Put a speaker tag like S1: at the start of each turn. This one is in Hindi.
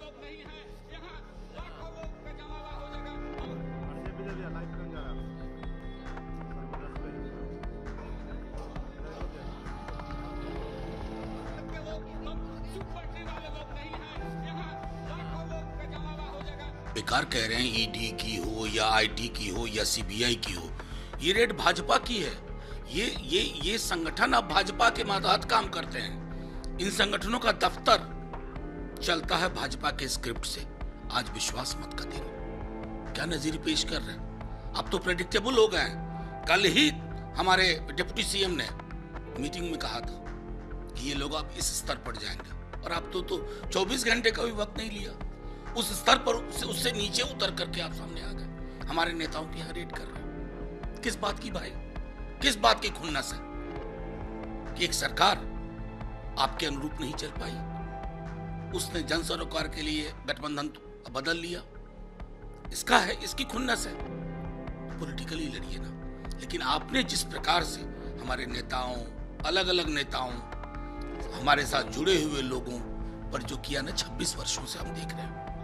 S1: लोग नहीं है। यहाँ लाखों लोग का जमावा हो जाएगा।
S2: बेकार कह रहे हैं ईडी की हो या आईटी की हो या सीबीआई की हो। ये रेट भाजपा की है। ये ये ये संगठन अब भाजपा के मातहत काम करते हैं। इन संगठनों का दफ्तर चलता है भाजपा के स्क्रिप्ट से। आज विश्वास मत का दिन। क्या नजीर पेश कर रहे हैं? अब तो प्रेडिक्टेबल हो गए हैं। कल ही हमारे डिप्टी सीएम ने मीटिंग में कहा था कि ये लोग अब इस स्तर पर जाएँगे। और आप तो तो 24 घंटे का भी वक्त नहीं लिया। उस स्तर पर उससे, उससे नीचे उतर करके आप सामने आ गए। हमारे नेताओं की यहाँ रेड कर रहे हैं। किस बात की भाई? किस बात की खुन्नस है? कि एक सरकार आपके अनुरूप नहीं चल पाई? उसने जन सरोकार के लिए गठबंधन तो बदल लिया। इसका है, इसकी खुन्नस है। पॉलिटिकली लड़िए ना। लेकिन आपने जिस प्रकार से हमारे नेताओं अलग अलग नेताओं, हमारे साथ जुड़े हुए लोगों पर जो किया ना 26 वर्षों से हम देख रहे हैं।